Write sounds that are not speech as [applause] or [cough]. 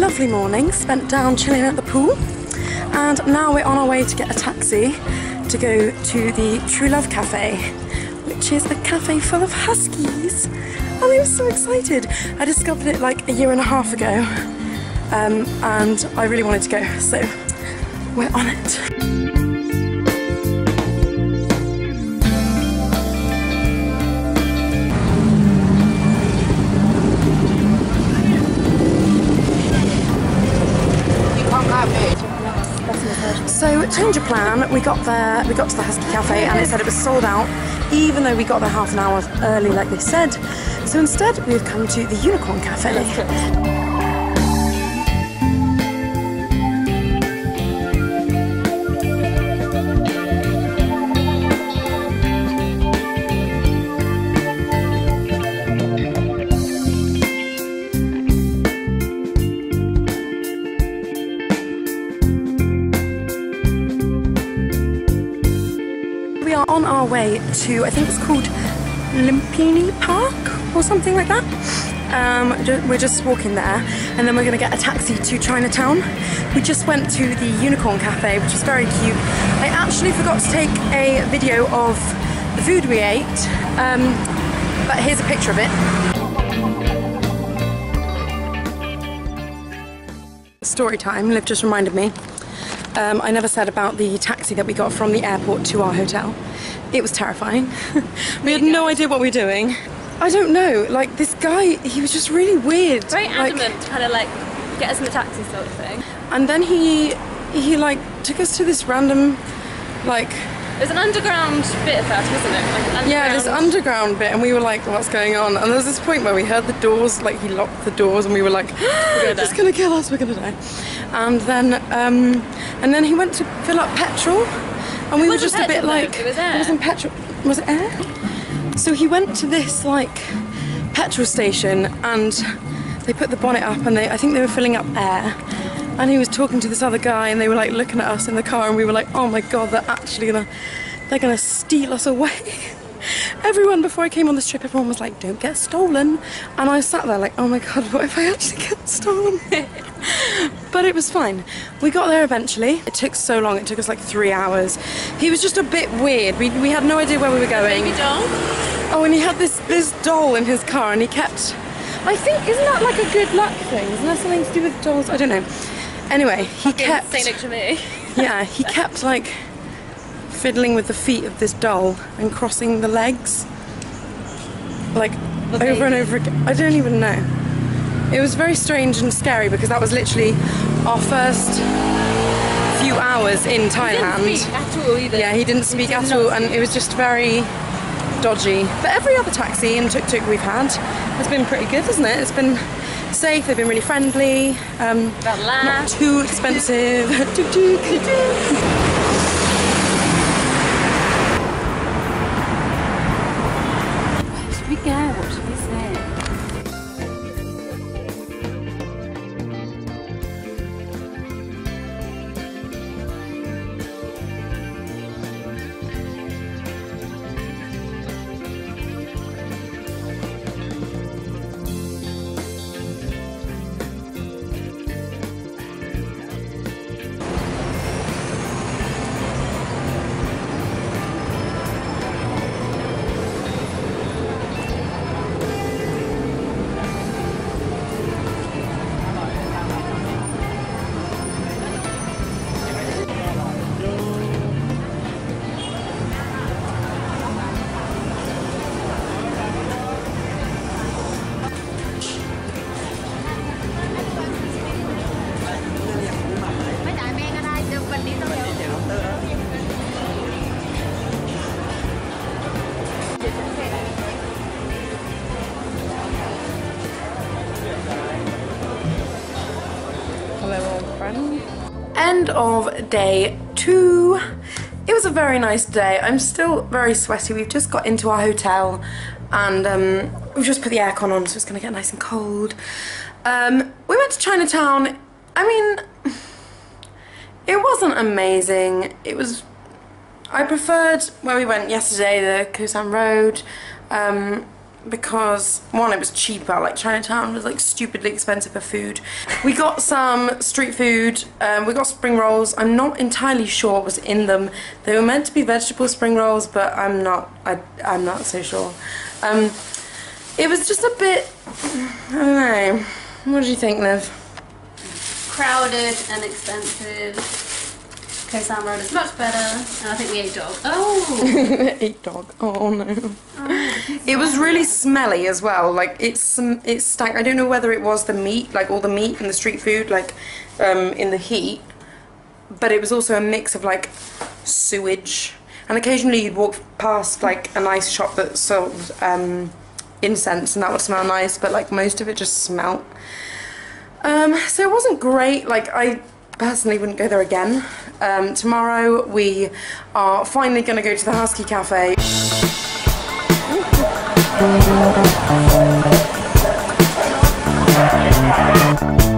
lovely morning spent down chilling at the pool and now we're on our way to get a taxi to go to the True Love Cafe which is a cafe full of huskies and I was so excited. I discovered it like a year and a half ago um, and I really wanted to go so we're on it. Plan, we got there, we got to the Husky Cafe and it said it was sold out, even though we got there half an hour early like they said. So instead we've come to the Unicorn Cafe. On our way to, I think it's called Lumpini Park or something like that. Um, we're just walking there and then we're going to get a taxi to Chinatown. We just went to the Unicorn Cafe, which was very cute. I actually forgot to take a video of the food we ate, um, but here's a picture of it. Story time, Liv just reminded me. Um, I never said about the taxi that we got from the airport to our hotel. It was terrifying. [laughs] we had no idea what we were doing. I don't know, like this guy, he was just really weird. Very like- adamant to kind of like get us in the taxi sort of thing. and then he, he like took us to this random, like, There's an underground bit first, wasn't it? Like yeah, this underground- bit, and we were like, what's going on? And there was this point where we heard the doors, like he locked the doors, and we were like, [gasps] it's [gasps] die. gonna kill us, we're gonna die. And then, um, and then he went to fill up petrol, and we were just a bit like, it was air. wasn't petrol, was it air? So he went to this like petrol station, and they put the bonnet up, and they, I think they were filling up air. And he was talking to this other guy, and they were like looking at us in the car, and we were like, "Oh my god, they're actually gonna, they're gonna steal us away." [laughs] Everyone before I came on this trip, everyone was like, "Don't get stolen," and I sat there like, "Oh my god, what if I actually get stolen?" [laughs] but it was fine. We got there eventually. It took so long. It took us like three hours. He was just a bit weird. We, we had no idea where we were going. Baby doll. Oh, and he had this this doll in his car, and he kept. I think isn't that like a good luck thing? Isn't that something to do with dolls? I don't know. Anyway, he kept. Saint next to me. [laughs] Yeah, he kept like fiddling with the feet of this doll and crossing the legs, like over and over again. I don't even know. It was very strange and scary because that was literally our first few hours in Thailand. Didn't speak at all either. Yeah, he didn't speak did at all, and it was just very dodgy. But every other taxi and tuk tuk we've had has been pretty good, hasn't it? It's been safe. They've been really friendly. Um, not too expensive. [laughs] tuk tuk. tuk tuk. Should we go? What should we End of day two. It was a very nice day. I'm still very sweaty. We've just got into our hotel and um, we've just put the aircon on so it's gonna get nice and cold. Um, we went to Chinatown. I mean, it wasn't amazing. It was I preferred where we went yesterday, the Khao San Road. Um, because one, it was cheaper. Like Chinatown was like stupidly expensive for food. We got some street food. Um, we got spring rolls. I'm not entirely sure what was in them. They were meant to be vegetable spring rolls, but I'm not. I, I'm not so sure. Um, it was just a bit. I don't know. What do you think, Liv? Crowded and expensive. Khao San Road is much better, and I think we ate dog. Oh! [laughs] Eat dog. Oh no. It was really smelly as well. Like it's it stank. I don't know whether it was the meat, like all the meat and the street food, like um, in the heat, but it was also a mix of like sewage. And occasionally you'd walk past like a nice shop that sold um, incense, and that would smell nice. But like most of it just smelt. Um, so it wasn't great. Like I personally wouldn't go there again. Um, tomorrow we are finally going to go to the Husky Cafe. [laughs]